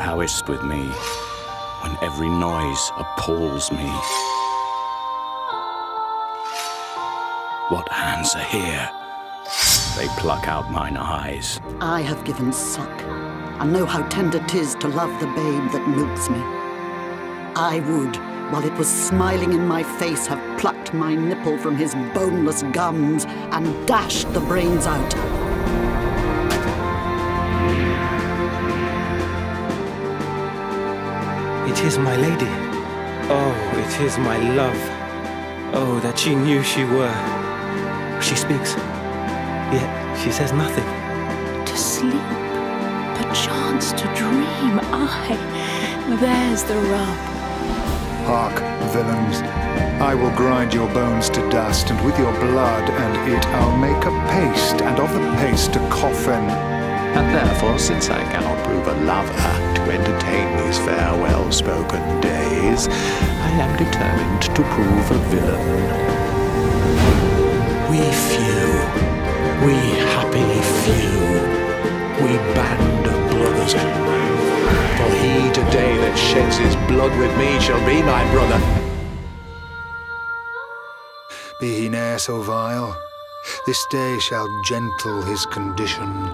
howest with me when every noise appalls me. What hands are here? They pluck out mine eyes. I have given suck, and know how tender 'tis to love the babe that milks me. I would, while it was smiling in my face, have plucked my nipple from his boneless gums and dashed the brains out. It is my lady. Oh, it is my love. Oh, that she knew she were. She speaks, yet she says nothing. To sleep, perchance to dream. Aye, there's the rub. Hark, villains. I will grind your bones to dust, and with your blood and it I'll make a paste, and of the paste a coffin. And therefore, since I cannot prove a lover to entertain these farewell spoken days, I am determined to prove a villain. We few, we happy few, we band of brothers. For he today that sheds his blood with me shall be my brother. Be he ne'er so vile, this day shall gentle his condition.